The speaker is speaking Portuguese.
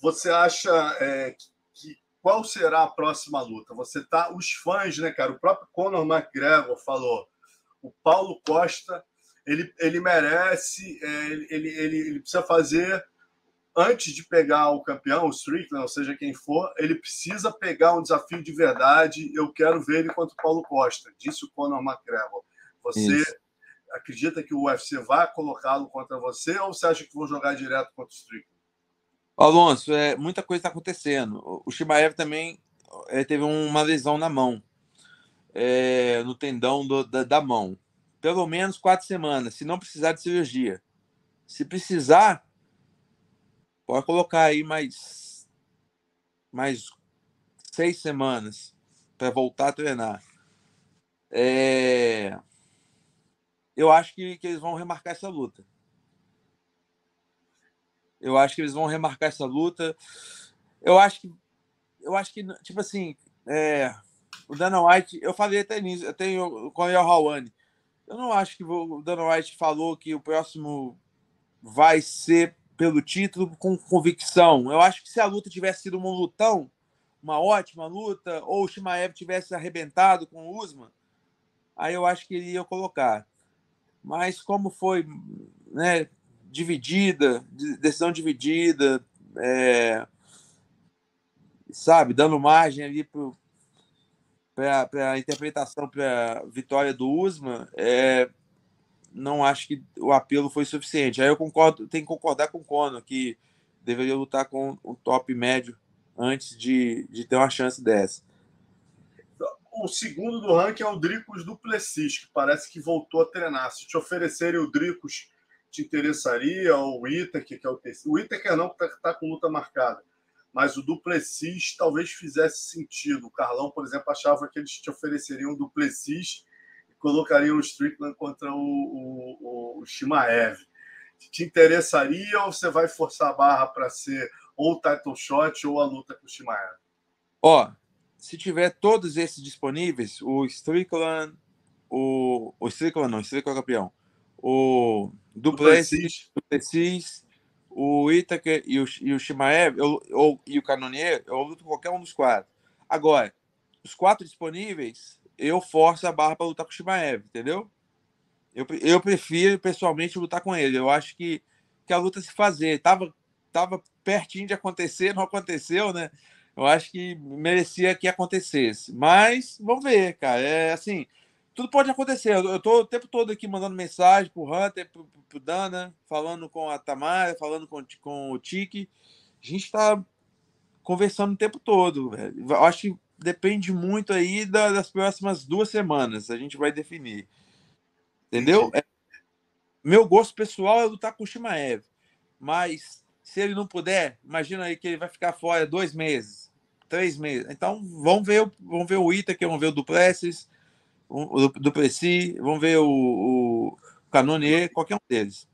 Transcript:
você acha é, que qual será a próxima luta? Você tá os fãs, né, cara? O próprio Conor McGregor falou, o Paulo Costa, ele, ele merece, é, ele, ele, ele precisa fazer antes de pegar o campeão, o Strickland, ou seja quem for, ele precisa pegar um desafio de verdade. Eu quero ver ele contra o Paulo Costa, disse o Conor McGregor. Você Isso. acredita que o UFC vai colocá-lo contra você ou você acha que vou jogar direto contra o Strickland? Alonso, é, muita coisa está acontecendo. O Shimaev também é, teve uma lesão na mão, é, no tendão do, da, da mão. Pelo menos quatro semanas, se não precisar de cirurgia. Se precisar, Pode colocar aí mais, mais seis semanas para voltar a treinar. É... Eu acho que, que eles vão remarcar essa luta. Eu acho que eles vão remarcar essa luta. Eu acho que, eu acho que tipo assim, é... o Dana White, eu falei até nisso, tenho com o Rawane. Eu não acho que o Dana White falou que o próximo vai ser pelo título com convicção. Eu acho que se a luta tivesse sido um lutão, uma ótima luta, ou o Shimaev tivesse arrebentado com o Usman, aí eu acho que ele ia colocar. Mas como foi né, dividida, decisão dividida, é, sabe, dando margem ali para a interpretação para vitória do Usman, é, não acho que o apelo foi suficiente. Aí eu concordo, tenho que concordar com o Conor que deveria lutar com o top médio antes de, de ter uma chance dessa. O segundo do ranking é o Dricos Duplessis, que parece que voltou a treinar. Se te oferecerem o Dricos, te interessaria? Ou o Itaker, que é o terceiro. O Itaker não, porque está tá com luta marcada. Mas o Duplessis talvez fizesse sentido. O Carlão, por exemplo, achava que eles te ofereceriam o Duplessis colocariam o Strickland contra o, o, o Shimaev. Te interessaria ou você vai forçar a barra para ser ou o title shot ou a luta com o Shimaev? Ó, se tiver todos esses disponíveis, o Strickland, o, o Strickland não, o Strickland é campeão, o Duplessis, Duplessis o Itaker e o, e o Shimaev, eu, ou, e o Canonier, eu luto qualquer um dos quatro. Agora, os quatro disponíveis, eu forço a barra para lutar com o Shimaev, entendeu? Eu, eu prefiro, pessoalmente, lutar com ele. Eu acho que, que a luta se fazer. Tava, tava pertinho de acontecer, não aconteceu, né? Eu acho que merecia que acontecesse. Mas vamos ver, cara. É assim, tudo pode acontecer. Eu, eu tô o tempo todo aqui mandando mensagem pro Hunter, pro, pro Dana, falando com a Tamara, falando com, com o Tiki. A gente tá conversando o tempo todo, velho. Eu acho que depende muito aí das próximas duas semanas. A gente vai definir. Entendeu? É, meu gosto pessoal é lutar com o Shimaev. Mas se ele não puder, imagina aí que ele vai ficar fora dois meses, três meses. Então vamos ver, vamos ver o Ita, que vamos ver o Duplessis, o Duplessis, vamos ver o, o Canonier, qualquer um deles.